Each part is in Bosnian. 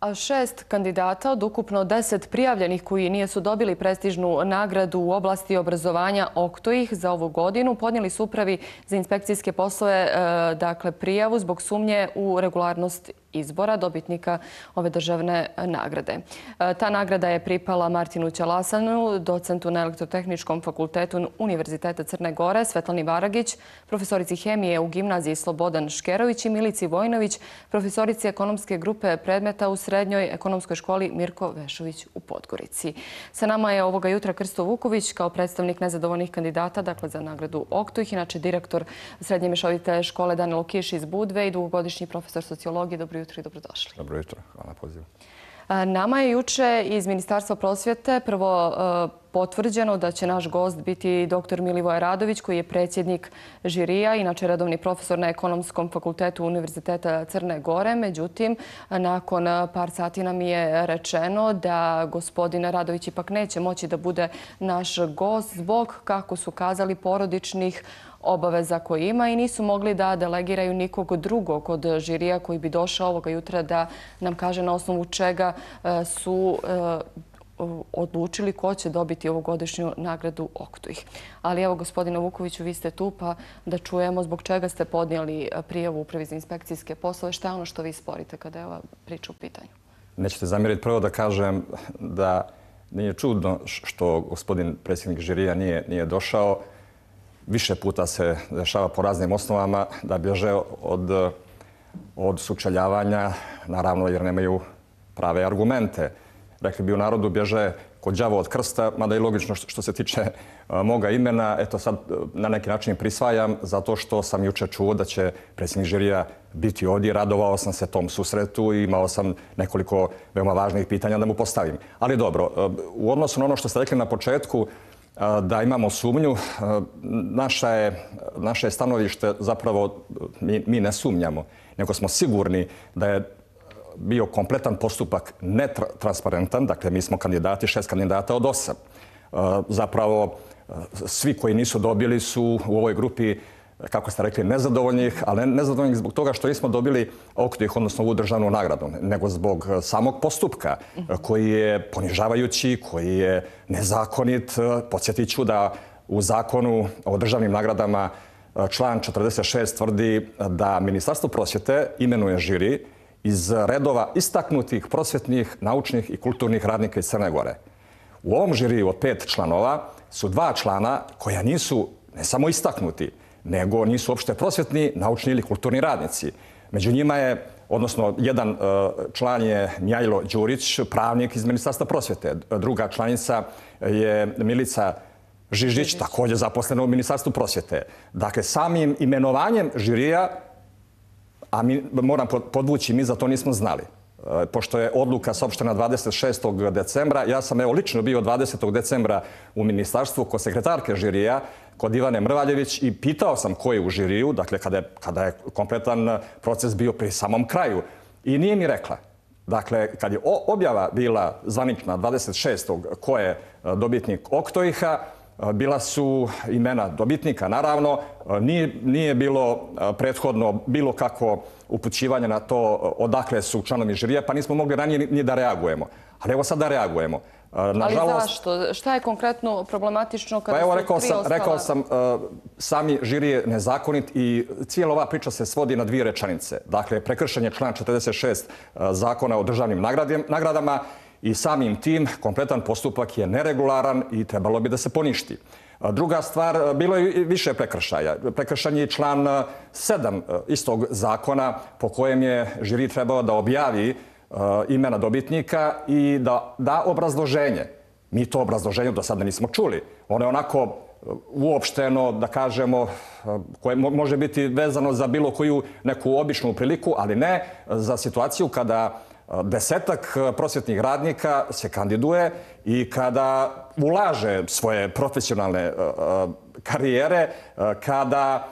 A šest kandidata od ukupno deset prijavljenih koji nijesu dobili prestižnu nagradu u oblasti obrazovanja Oktojih za ovu godinu podnijeli su upravi za inspekcijske poslove e, dakle, prijavu zbog sumnje u regularnost izbora dobitnika ove državne nagrade. E, ta nagrada je pripala Martinu Ćalasanu, docentu na Elektrotehničkom fakultetu Univerziteta Crne Gore, Svetlani Varagić, profesorici hemije u gimnaziji Slobodan Škerović i Milici Vojnović, profesorici ekonomske grupe predmeta u Srednjoj ekonomskoj školi Mirko Vešović u Podgorici. Sa nama je ovoga jutra Krsto Vuković kao predstavnik nezadovoljnih kandidata dakle za nagradu Oktuh, inače direktor Srednje mešovite škole Danilo Kiš iz Budve i dugogodišnji profesor sociologije. Dobro jutro i dobrodošli. Dobro jutro, hvala na pozivu. Nama je juče iz Ministarstva prosvjete prvo potvrđeno da će naš gost biti dr. Milivoje Radović, koji je predsjednik žirija, inače redovni profesor na Ekonomskom fakultetu Univerziteta Crne Gore. Međutim, nakon par sati nam je rečeno da gospodin Radović ipak neće moći da bude naš gost zbog, kako su kazali, porodičnih obaveza koje ima i nisu mogli da delegiraju nikog drugog od žirija koji bi došao ovoga jutra da nam kaže na osnovu čega e, su e, odlučili ko će dobiti ovogodišnju nagradu Oktuih. Ali evo, gospodine Vukoviću, vi ste tu pa da čujemo zbog čega ste podnijeli e, prijavu upravi za inspekcijske poslove. Šta je ono što vi sporite kada je ova priča u pitanju? Nećete zamjeriti prvo da kažem da nije čudno što gospodin predsjednik žirija nije, nije došao više puta se dešava po raznim osnovama da bježe od, od sučeljavanja, naravno jer nemaju prave argumente. Rekli bi u narodu bježe kod đavo od krsta, mada i logično što se tiče e, moga imena. Eto sad e, na neki način prisvajam zato što sam juče čuo da će predsjednik žirija biti ovdje. Radovao sam se tom susretu i imao sam nekoliko veoma važnih pitanja da mu postavim. Ali dobro, e, u odnosu na ono što ste rekli na početku, da imamo sumnju. Naša je, naše je stanovište zapravo, mi, mi ne sumnjamo, nego smo sigurni da je bio kompletan postupak netransparentan, dakle mi smo kandidati, šest kandidata od osam. Zapravo, svi koji nisu dobili su u ovoj grupi kako ste rekli, nezadovoljnih, ali nezadovoljnih zbog toga što nismo dobili oktih, odnosno ovu državnu nagradu, nego zbog eh, samog postupka eh, koji je ponižavajući, koji je nezakonit. Eh, podsjetit ću da u zakonu o državnim nagradama član 46 tvrdi da Ministarstvo prosvjete imenuje žiri iz redova istaknutih prosvjetnih, naučnih i kulturnih radnika iz Crne Gore. U ovom žiriju od pet članova su dva člana koja nisu ne samo istaknuti, nego nisu uopšte prosvjetni, naučni ili kulturni radnici. Među njima je, odnosno, jedan e, član je Mjajlo Đurić, pravnik iz Ministarstva prosvjete. Druga članica je Milica Žižić, također zaposlena u Ministarstvu prosvjete. Dakle, samim imenovanjem žirija, a mi moram podvući, mi za to nismo znali. E, pošto je odluka sopštena 26. decembra, ja sam evo lično bio 20. decembra u ministarstvu kod sekretarke žirija, kod Ivane Mrvaljević i pitao sam ko je u žiriju, dakle kada je, kada je kompletan proces bio pri samom kraju. I nije mi rekla. Dakle, kad je objava bila zvanična 26. ko je e, dobitnik Oktojiha, e, bila su imena dobitnika, naravno. Nije, nije bilo prethodno bilo kako upućivanje na to odakle su članovi žirije, pa nismo mogli ranije ni da reagujemo. Ali evo sad da reagujemo. Ali zašto? Šta je konkretno problematično kada pa evo, rekao sam, rekao sam, sami žiri je nezakonit i cijela ova priča se svodi na dvije rečanice. Dakle, prekršenje člana 46 zakona o državnim nagradama i samim tim kompletan postupak je neregularan i trebalo bi da se poništi. Druga stvar, bilo je više prekršaja. Prekršan je član e, 7 e, istog zakona po kojem je žiri trebao da objavi e, imena dobitnika i da da obrazloženje. Mi to obrazloženje do sada nismo čuli. Ono je onako uopšteno, da kažemo, koje može biti vezano za bilo koju neku običnu priliku, ali ne za situaciju kada desetak eh, prosvjetnih radnika se kandiduje i kada ulaže svoje profesionalne eh, eh, karijere, kada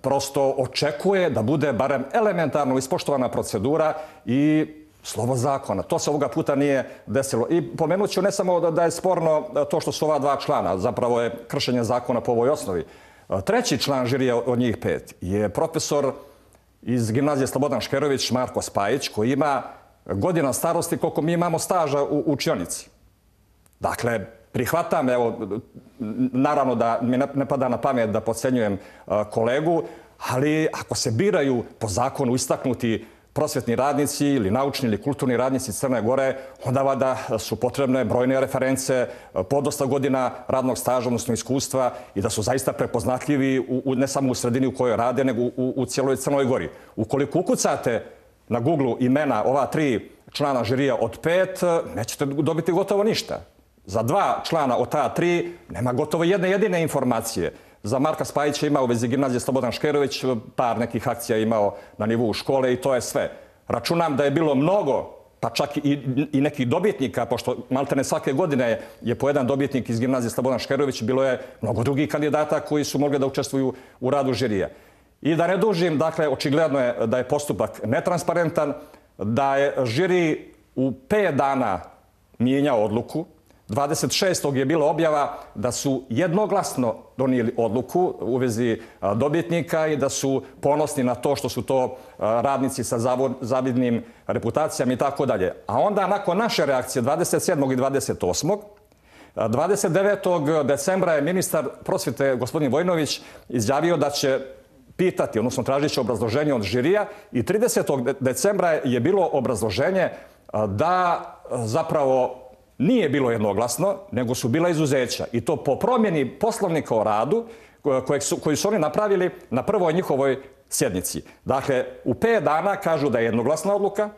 prosto očekuje da bude barem elementarno ispoštovana procedura i slovo zakona. To se ovoga puta nije desilo. I pomenut ću ne samo da je sporno to što su ova dva člana, zapravo je kršenje zakona po ovoj osnovi. Treći član žirija od njih pet je profesor iz gimnazije Slobodan Škerović, Marko Spajić, koji ima godina starosti koliko mi imamo staža u učionici. Dakle, prihvatam, evo, naravno da mi ne pada na pamet da pocenjujem e, kolegu, ali ako se biraju po zakonu istaknuti prosvjetni radnici ili naučni ili kulturni radnici Crne Gore, onda vada su potrebne brojne reference, e, podosta godina radnog staža, odnosno iskustva i da su zaista prepoznatljivi u, ne samo u sredini u kojoj rade, nego u, u cijeloj Crnoj Gori. Ukoliko ukucate na Google imena ova tri člana žirija od pet, nećete dobiti gotovo ništa. Za dva člana od ta tri nema gotovo jedne jedine informacije. Za Marka Spajića ima u vezi gimnazije Slobodan Škerović, par nekih akcija imao na nivou škole i to je sve. Računam da je bilo mnogo, pa čak i, i nekih dobitnika, pošto maltene svake godine je po jedan dobitnik iz gimnazije Slobodan Škerović, bilo je mnogo drugih kandidata koji su mogli da učestvuju u radu žirija. I da ne dužim, dakle, očigledno je da je postupak netransparentan, da je žiri u 5 dana mijenjao odluku, 26. je bila objava da su jednoglasno donijeli odluku u vezi dobitnika i da su ponosni na to što su to radnici sa zavidnim reputacijama i tako dalje. A onda, nakon naše reakcije 27. i 28. 29. decembra je ministar prosvjete gospodin Vojnović izjavio da će pitati, odnosno tražit će obrazloženje od žirija i 30. decembra je bilo obrazloženje da zapravo nije bilo jednoglasno, nego su bila izuzeća. I to po promjeni poslovnika o radu koje su, koji su oni napravili na prvoj njihovoj sjednici. Dakle, u pet dana kažu da je jednoglasna odluka,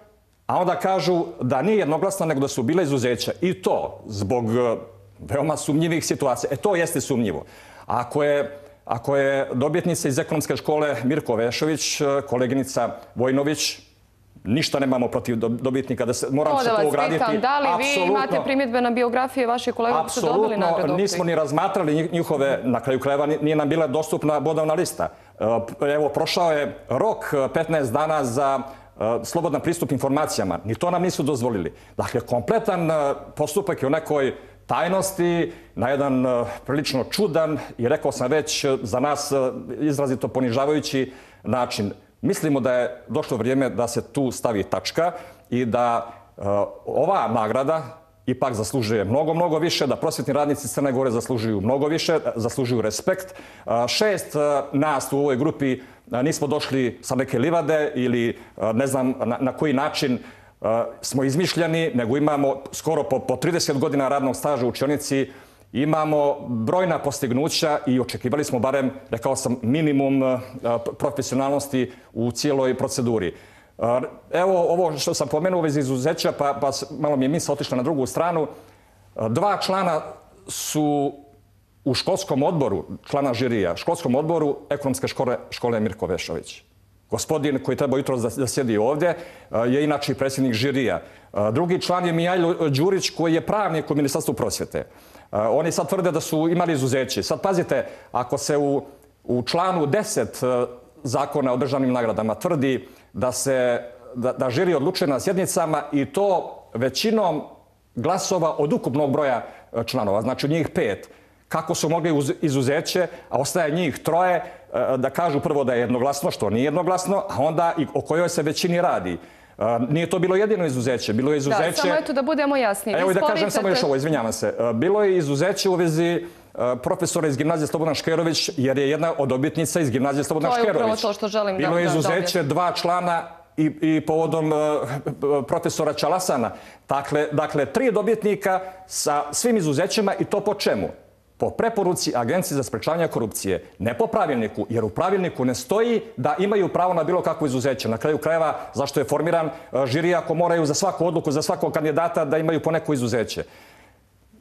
a onda kažu da nije jednoglasna, nego da su bila izuzeća. I to zbog e, veoma sumnjivih situacija. E, to jeste sumnjivo. Ako je, ako je dobjetnica iz ekonomske škole Mirko Vešović, e, koleginica Vojnović, ništa nemamo protiv dobitnika, da se moram se to ugraditi. Pitam, da li vi imate primjedbe na biografije vaše kolega koji su dobili nagradu? Apsolutno, nismo ni razmatrali njihove, na kraju krajeva nije nam bila dostupna bodovna lista. E, evo, prošao je rok 15 dana za e, slobodan pristup informacijama. Ni to nam nisu dozvolili. Dakle, kompletan e, postupak je u nekoj tajnosti, na jedan e, prilično čudan i rekao sam već e, za nas e, izrazito ponižavajući način. Mislimo da je došlo vrijeme da se tu stavi tačka i da ova nagrada ipak zaslužuje mnogo, mnogo više, da prosvjetni radnici Crne Gore zaslužuju mnogo više, zaslužuju respekt. Šest nas u ovoj grupi nismo došli sa neke livade ili ne znam na, na koji način smo izmišljeni, nego imamo skoro po, po 30 godina radnog staža u učionici, imamo brojna postignuća i očekivali smo barem, rekao sam, minimum profesionalnosti u cijeloj proceduri. Evo ovo što sam pomenuo vezi izuzeća, pa, pa malo mi je misla otišla na drugu stranu. Dva člana su u školskom odboru, člana žirija, školskom odboru ekonomske škole, škole Mirko Vešović. Gospodin koji treba jutro da, da sjedi ovdje e, je inače predsjednik žirija. E, drugi član je Mijajlo Đurić koji je pravnik u Ministarstvu prosvjete. E, oni sad tvrde da su imali izuzeće. Sad pazite, ako se u, u članu 10 zakona o državnim nagradama tvrdi da se da, da žiri odlučuje na sjednicama i to većinom glasova od ukupnog broja članova, znači njih pet, kako su mogli izuzeće, a ostaje njih troje, da kažu prvo da je jednoglasno, što nije jednoglasno, a onda i o kojoj se većini radi. Nije to bilo jedino izuzeće. Bilo je izuzeće... Da, samo eto da budemo jasni. Evo i da kažem samo još ovo, izvinjavam se. Bilo je izuzeće u vezi profesora iz gimnazije Slobodan Škerović, jer je jedna od obitnica iz gimnazije Slobodan Škerović. To je upravo to što želim Bilo je izuzeće dva člana i, i povodom profesora Čalasana. Dakle, dakle, tri dobitnika sa svim izuzećima i to po čemu? Po preporuci Agencije za sprečavanje korupcije, ne po pravilniku, jer u pravilniku ne stoji da imaju pravo na bilo kakvo izuzeće. Na kraju krajeva, zašto je formiran e, žiri ako moraju za svaku odluku, za svakog kandidata da imaju po neko izuzeće.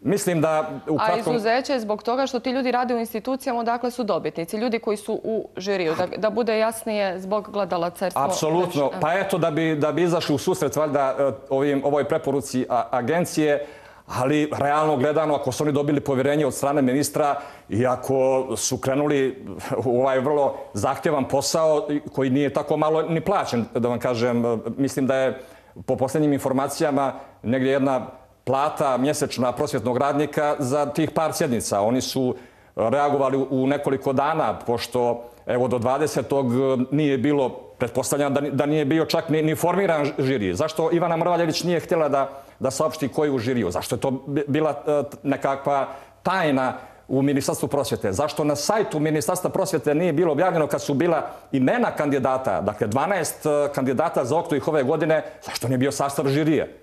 Mislim da... U kratkom... A izuzeće je zbog toga što ti ljudi rade u institucijama, odakle su dobitnici, ljudi koji su u žiriju, da, da bude jasnije zbog gledala. Apsolutno. Pa eto, da bi, da bi izašli u susret valjda e, ovim, ovoj preporuci agencije, ali realno gledano, ako su oni dobili povjerenje od strane ministra i ako su krenuli u ovaj vrlo zahtjevan posao koji nije tako malo ni plaćen, da vam kažem, mislim da je po posljednjim informacijama negdje jedna plata mjesečna prosvjetnog radnika za tih par sjednica. Oni su reagovali u nekoliko dana, pošto evo do 20. nije bilo pretpostavljam da, da nije bio čak ni, ni formiran žiri. Zašto Ivana Mrvaljević nije htjela da, da saopšti koju žiriju? Zašto je to bila e, nekakva tajna u Ministarstvu prosvjete? Zašto na sajtu Ministarstva prosvjete nije bilo objavljeno kad su bila imena kandidata, dakle 12 e, kandidata za oktu ih ove godine, zašto nije bio sastav žirije?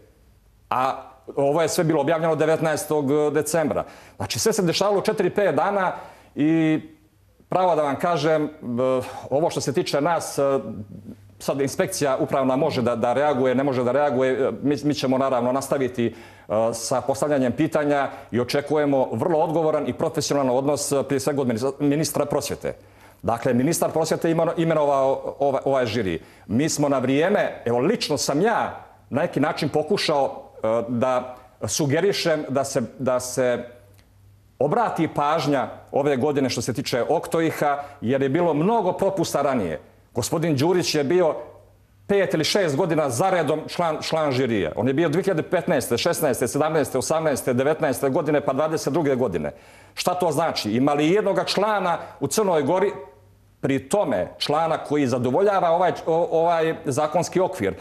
A ovo je sve bilo objavljeno 19. E, decembra. Znači, sve se dešavalo 4-5 dana i pravo da vam kažem, ovo što se tiče nas, sad inspekcija upravna može da, da reaguje, ne može da reaguje, e, mi, mi ćemo naravno nastaviti e, sa postavljanjem pitanja i očekujemo vrlo odgovoran i profesionalan odnos e, prije svega od ministra prosvjete. Dakle, ministar prosvjete imenovao ovaj, ovaj žiri. Mi smo na vrijeme, evo lično sam ja na neki način pokušao da sugerišem da se, da se obrati pažnja ove godine što se tiče Oktoiha, jer je bilo mnogo propusta ranije. Gospodin Đurić je bio pet ili šest godina zaredom član, član žirije. On je bio 2015. 16. 17. 18. 19. godine pa 22. godine. Šta to znači? Ima li jednog člana u Crnoj Gori Pri tome, člana koji zadovoljava ovaj, ovaj zakonski okvir e,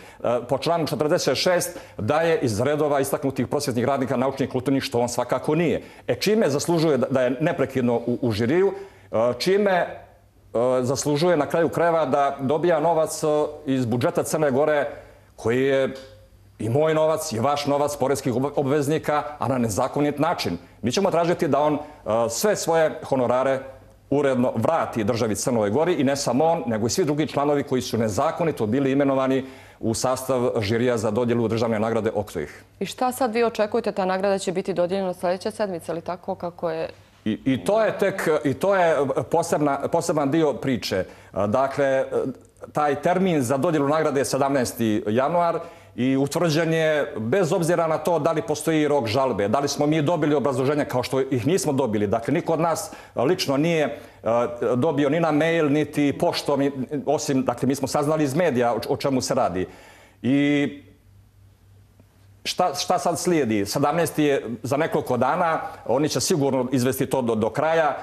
po članu 46 da je iz redova istaknutih prosvjetnih radnika naučnih kulturnih, što on svakako nije. E čime zaslužuje da je neprekidno u, u žiriju, e, čime E, zaslužuje na kraju krajeva da dobija novac e, iz budžeta Crne Gore koji je i moj novac, i vaš novac, porezkih obveznika, a na nezakonit način. Mi ćemo tražiti da on e, sve svoje honorare uredno vrati državi Crnoj Gori i ne samo on, nego i svi drugi članovi koji su nezakonito bili imenovani u sastav žirija za dodjelu državne nagrade Oktojih. I šta sad vi očekujete? Ta nagrada će biti dodjeljena sljedeća sedmica, ali tako kako je... I, I to je tek, i to je e, posebna, poseban dio priče. E, dakle, e, taj termin za dodjelu nagrade je 17. januar i utvrđen je bez obzira na to da li postoji rok žalbe, da li smo mi dobili obrazloženja kao što ih nismo dobili. Dakle, niko od nas lično nije dobio ni na mail, niti poštom, osim, dakle, mi smo saznali iz medija o čemu se radi. I šta, šta sad slijedi? 17. je za nekoliko dana, oni će sigurno izvesti to do, do kraja.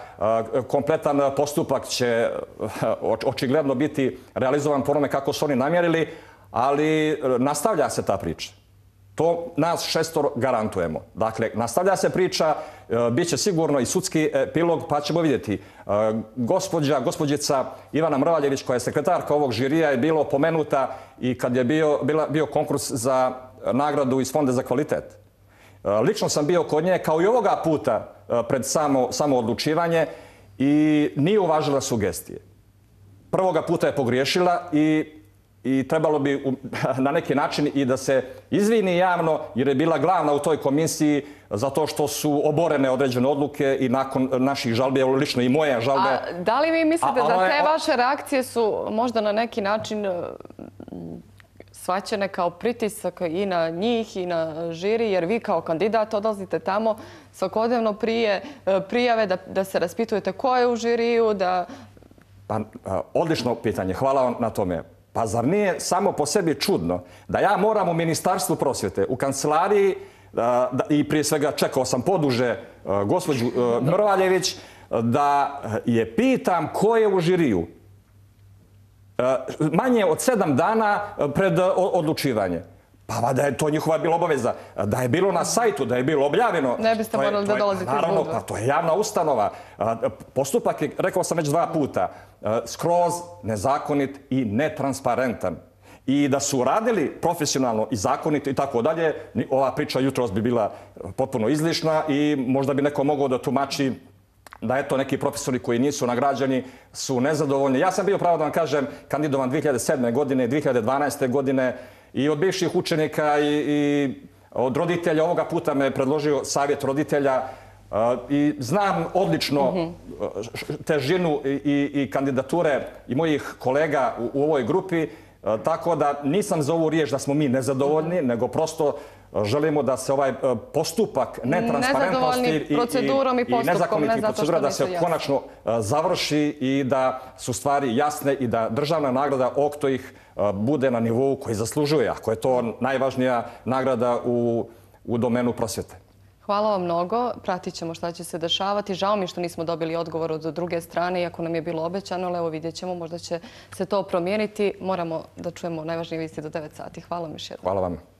E, kompletan postupak će e, očigledno biti realizovan po onome kako su oni namjerili, ali e, nastavlja se ta priča. To nas šestor garantujemo. Dakle, nastavlja se priča, bit će sigurno i sudski epilog, pa ćemo vidjeti. Gospodja, gospođica Ivana Mrvaljević, koja je sekretarka ovog žirija, je bilo pomenuta i kad je bio, bila, bio konkurs za nagradu iz Fonda za kvalitet. Lično sam bio kod nje, kao i ovoga puta, pred samo, samo odlučivanje i nije uvažila sugestije. Prvoga puta je pogriješila i i trebalo bi na neki način i da se izvini javno jer je bila glavna u toj komisiji zato što su oborene određene odluke i nakon naših žalbe, lično i moje žalbe. A da li vi mislite da te vaše reakcije su možda na neki način shvaćene kao pritisak i na njih i na žiri, jer vi kao kandidat odlazite tamo svakodnevno prije e, prijave da, da se raspitujete ko je u žiriju, da... Pa, e, odlično pitanje. Hvala vam na tome. Pa zar nije samo po sebi čudno da ja moram u Ministarstvu prosvjete, u kancelariji, e, da, i prije svega čekao sam poduže gospođu Mrvaljević, da je pitam ko je u žiriju. Manje od sedam dana pred odlučivanje. Pa da je to njihova bila obaveza. Da je bilo na sajtu, da je bilo objavljeno. Ne biste morali da dolazite iz Naravno, pa to je javna ustanova. Postupak je, rekao sam već dva puta, skroz nezakonit i netransparentan. I da su radili profesionalno i zakonito i tako dalje, ova priča jutros bi bila potpuno izlišna i možda bi neko mogao da tumači da eto neki profesori koji nisu nagrađeni su nezadovoljni. Ja sam bio pravo da vam kažem kandidovan 2007. godine, 2012. godine, i od bivših učenika i, i od roditelja. Ovoga puta me predložio savjet roditelja uh, i znam odlično mm -hmm. težinu i, i, i kandidature i mojih kolega u, u ovoj grupi. Uh, tako da nisam za ovu riječ da smo mi nezadovoljni, nego prosto želimo da se ovaj postupak netransparentnosti i, i, i, i nezakoniti procedura da se konačno završi i da su stvari jasne i da državna nagrada Okto ih bude na nivou koji zaslužuje, ako je to najvažnija nagrada u, u domenu prosvjete. Hvala vam mnogo. Pratit ćemo šta će se dešavati. Žao mi što nismo dobili odgovor od druge strane, iako nam je bilo obećano, ali evo vidjet ćemo. Možda će se to promijeniti. Moramo da čujemo najvažnije visti do 9 sati. Hvala vam još jednom. Hvala vam.